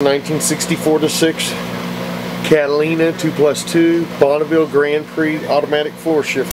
1964 to 6 Catalina 2 plus 2 Bonneville Grand Prix automatic four shift.